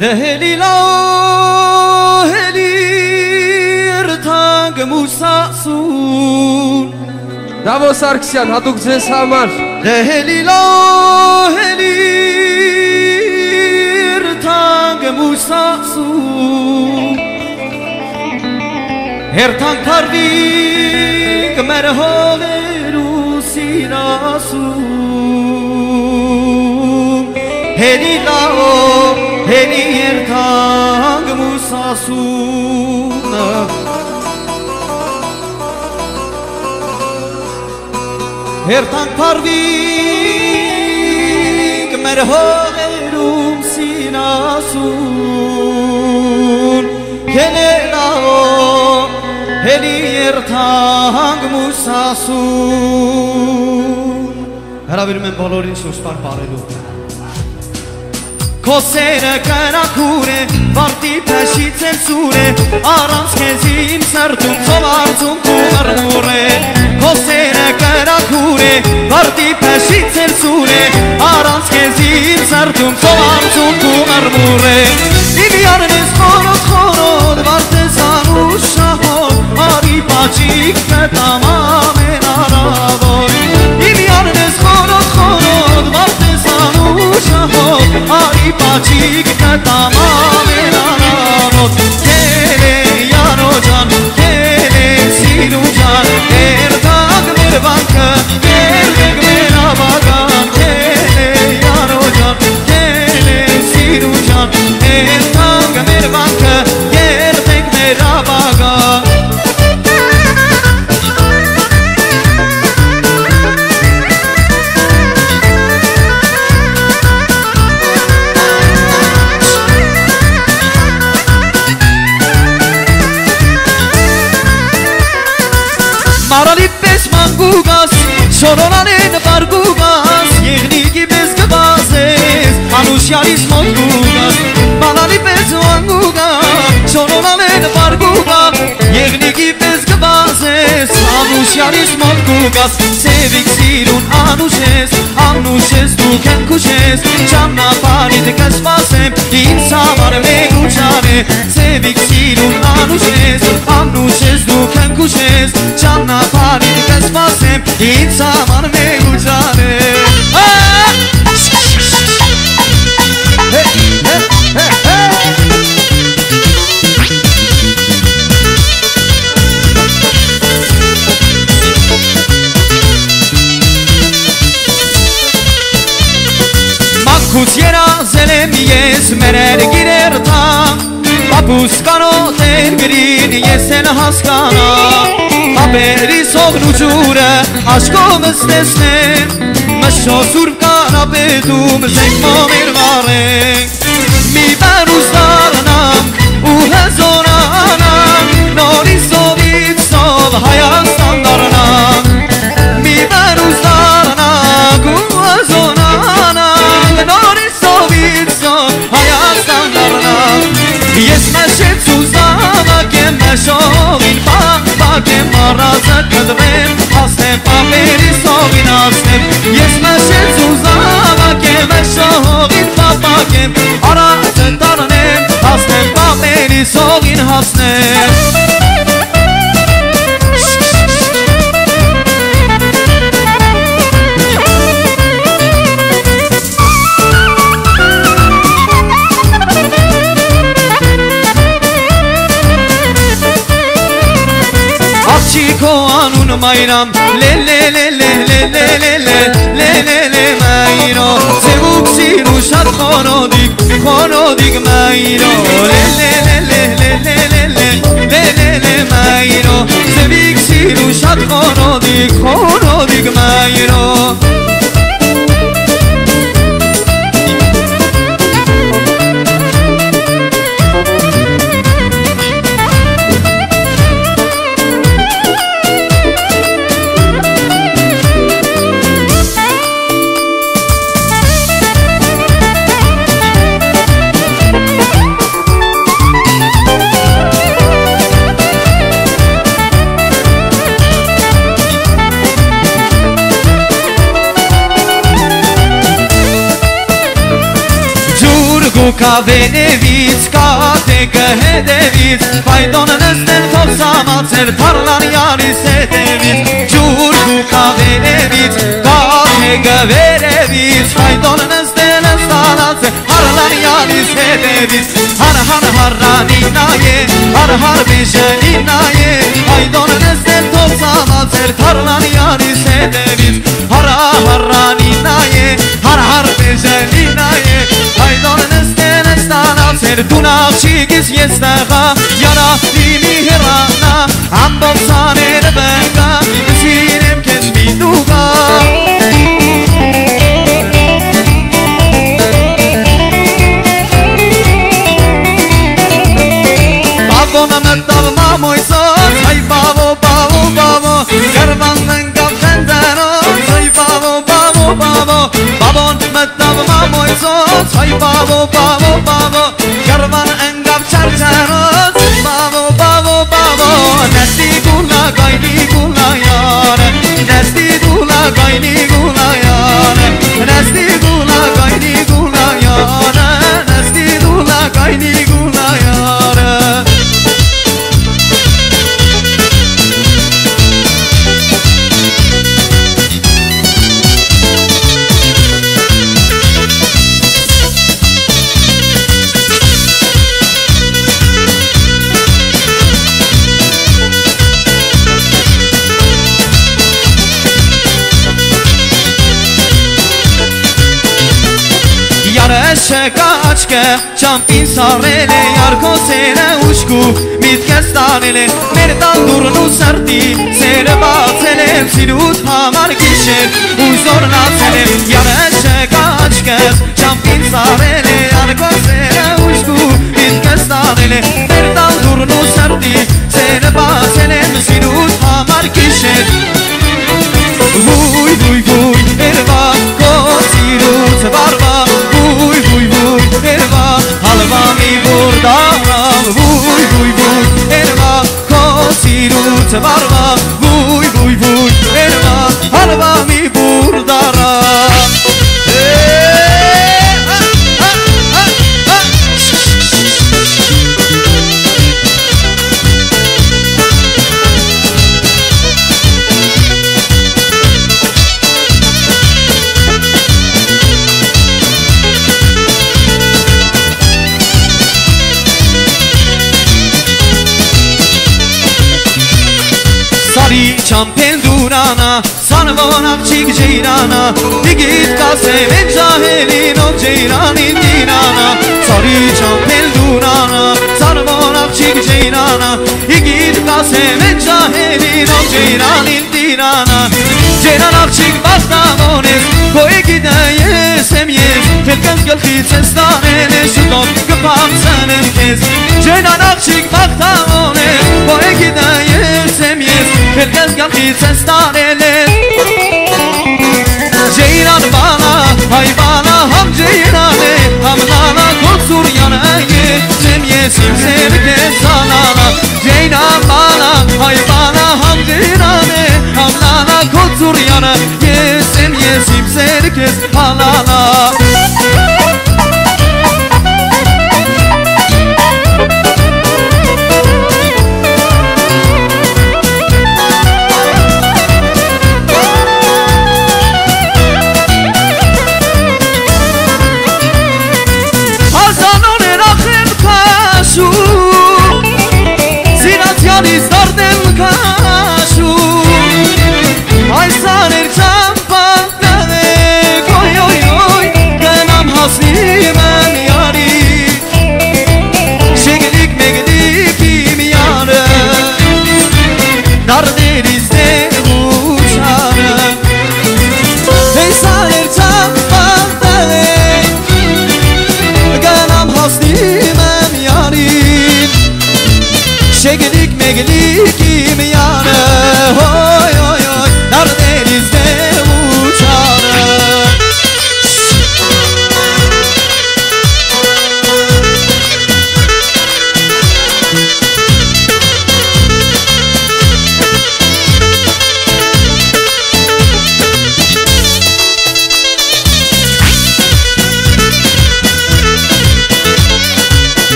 دهلي لا هلي ارتاق موسى سون دافو ساركسيان هادوك زيس هامار دهلي لا هلي ارتاق موسى سون هرتان تارديك مرهو غيرو سيناسون هلي لا هلي հերի երթանգ մուսասունը Հերթանք պարվինք մեր հողերում սինասուն Կենելավոն հելի երթանք մուսասուն Հրավիրում են բոլորին սուսպար պարելու Քո սերը կրակուր է, վարտի փաշից էլ սուր է, առանց քեզ իմ սրտում ծովարձում ու մռմուր է։ Քո սերը կրակուր է, վարտի փաշից էլ սուր է, առանց քեզ իմ սրտում ծովարձում ու մռմուր է։ Իվիարն ես խորոտ խորոտ, վարտեզան ու շահոտ, արի պաչիկ կտամամ हो आई पाची तमाम Չորորանին վարգուգաս, եղնիկի պես գվազես, անուշյալիս մոտ գուգաս, բանալի պես ուանգուգա, չորորանին վարգուգա, եղնիկի պես գվազես, անուշյալիս մոտ գուգաս, ծևիկ սիրուն անուշես, անուշես դու կենքուշես, ճամնապարի դկս վասեմ, ինձ համար մեկ ուջան է, ծևիկ սիրուն անուշես, این زمان میگوزانه Kus yera zelem yes merer girer ta Apus kano ten girin yesen haskana. Ապերիս հովնուջուրը աշկովս տեսնեն Մշո սուրբ կանապետում զենք մոմեր վարենք Մի բար ուստանամ ու հզորանամ Նորի սովից սով Հայաստան դարնամ Մի բար ուստանամ ու հզորանամ Նորի սովից սով Հայաստան դարնամ Ես մշեց ու զավակ եմ մշով تو آنون مایرام ل ل ل ل ل ل ل ل ل ل ل سبوک سبوکسی شد خانو دیگ خانو دیگ ل ل ل ل ل ل ل ل ل ل ل ل سبوک سیرو شد خانو دیگ خانو دیگ مایرا մայրո կավենևից կաթեկը հետևից Պայդոնը նստել թող սամացել թարլան յարիս հետևից Ջուր դու կավենևից կաթեկը վերևից Պայդոնը նստել ստանացել հարլան յարիս հետևից Հար հար հարանի նայե հար հար բեժնի նայե Պայդոնը նստել թող սամացել թարլան Jer tu na oči gis jest naha Jara sheka açke Çam insarele yarko sene uçku. Mitkestanele merdan durnu serti Sene batselem silut hamar gişer Uzor naselem yare sheka açke Çam insarele yarko sene uçku. Mitkestanele merdan durnu serti Sene batselem silut hamar gişer Vuy vuy vuy ervan varmak شام پندورانه سانوانم چیک جیرانه دیگیت قاسم جاهلین و جیرانین دینانه ساری شام پندورانه سانوانم چیک جیرانه دیگیت قاسم جاهلین و جیرانین دینانه جیرانم چیک باستامونز گوی گیدایسم یز تلکم گل خیز استانه نشدم گپام سنم کز جیرانم چیک tezgahı sestaneler Ceyran bana, hay bana ham ceyrane Ham nana kursun yanayı. Semyesim sevge sanana Ceyran bana, hay bana ham ceyrane Ham nana kursun yanayı. Semyesim sevge sanana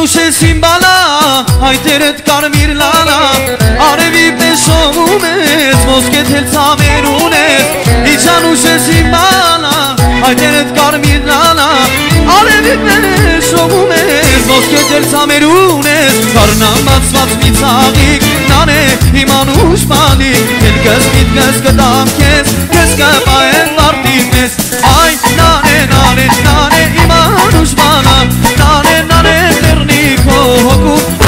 ես իմ ես բալա հայտերդ կարմիր լալա արևի պես շովում ես ոսկետ հել ծամեր ունես իջան ուշես իմ բալա հայտերդ կարմիր լալա արևի պես շովում ես ոսկետ հել ծամեր ունես կարնամ բացված մի ծաղիկ նանե իմ անուշ բալիկ Կես միտքս կտամ քեզ, քեզ կպայեն վարտի մեզ Այ նանե, նանե, նանե, իմ անուշ բանա Նանե, նանե,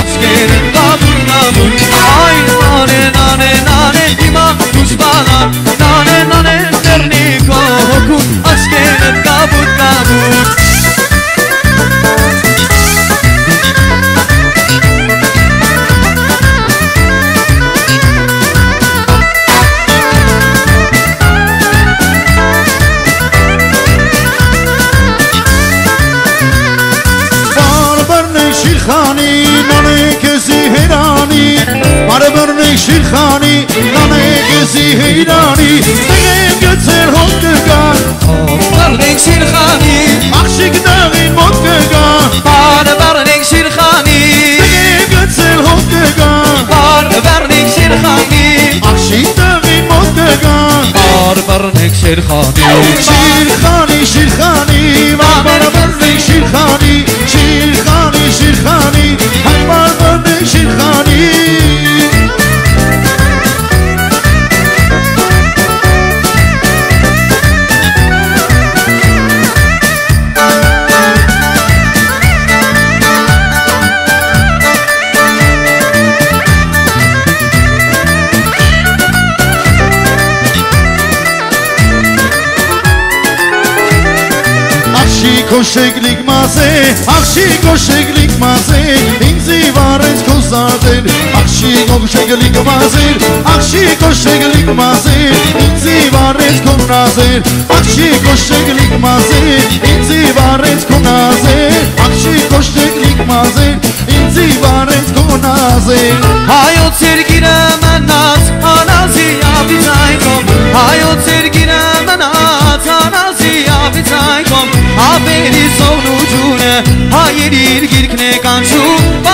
հերանի մարմրնի շիրխանի նանե քեզի հերանի դեմ գծեր հոտ կգան Բարնենք շիրխանի, աղշիկ դաղին մոտ կգան բարը բարնենք շիրխանի դեմ գծեր հոտ կգան Բարը բարնենք շիրխանի աղշիկ դաղին մոտ կգան Բարը բարնենք շիրխանի շիրխանի շիրխանի մարմրնի շիրխանի շիրխանի Ախշի կոշեգլիկ մազե, ախշի կոշեգլիկ մազե, ինձի վարեց քո զարդեր, ախշի կոշեգլիկ մազեր, ախշի կոշեգլիկ մազեր, ինձի վարեց քո նազեր, ախշի կոշեգլիկ մազեր, ինձի վարեց քո նազեր, ախշի կոշեգլիկ մազեր, ինձի վարեց քո նազեր, Հայոց երգիրը մնաց անազի ավիզայքոմ Հայոց երգիրը մնաց نازی آب تای کم آبری سونو جونه های دیر گیرک نکانشو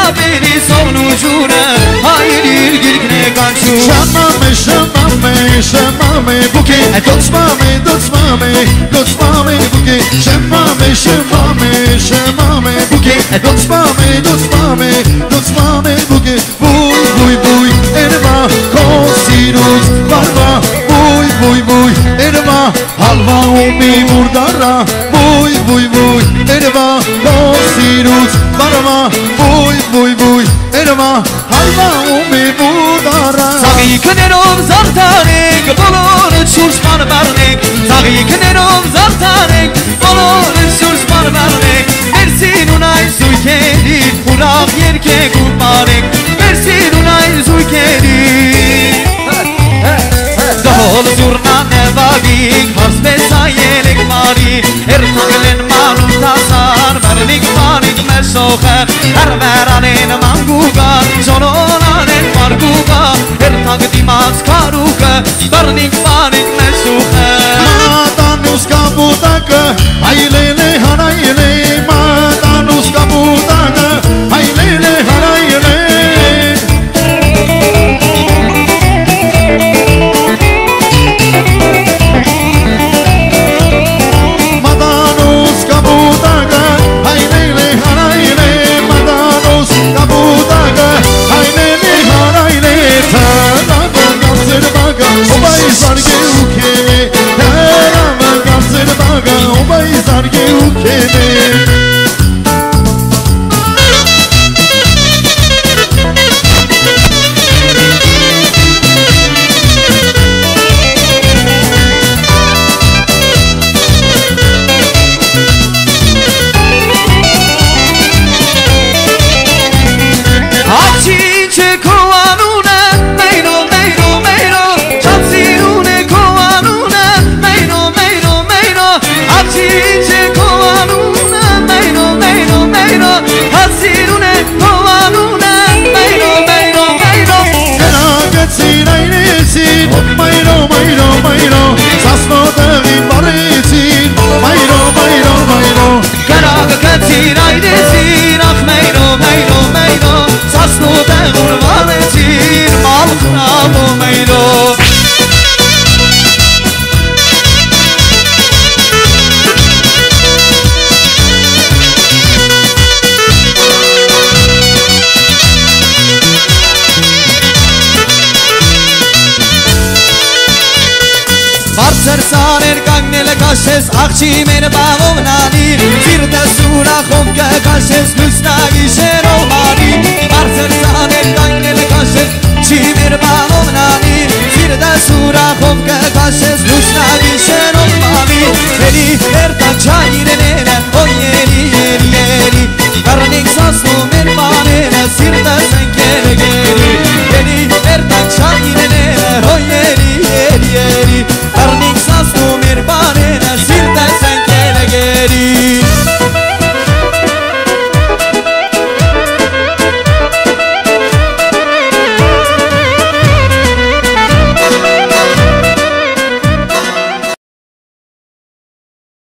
آبری سونو جونه های دیر گیرک نکانشو شمامه شمامه شمامه بوکی دکمامه دکمامه دکمامه بوکی شمامه شمامه شمامه بوکی دکمامه دکمامه دکمامه بوکی հալվա ու մի մուրդարա, բույ, բույ, բույ, երվա, քո սիրուց, բարվա, բույ, բույ, բույ, երվա, հալվա ու մի մուրդարա, Ծաղիքներով զարդարենք, բոլորը շուրջ մարմարնենք Ծաղիքներով զարդարենք, բոլորը շուրջ մարմարնենք Վերցին ունայն զույքերի, ուրախ երկեք Երթանգլեն մանում տասար, մերնիկ մանիկ մեր սոխեր Հերվերանին մանգուգա, ժոնոնանեն մարգուգա Երթանգ դիմաց կարուկը, սրսաներ կանգնել կաշես աղջի մեր բաղով նանի Սիրտս ուրախով կկաշես լուսնագի շերով հանի Բար սրսաներ կանգնել կաշես չի մեր բաղով նանի Սիրտս ուրախով կկաշես լուսնագի շերով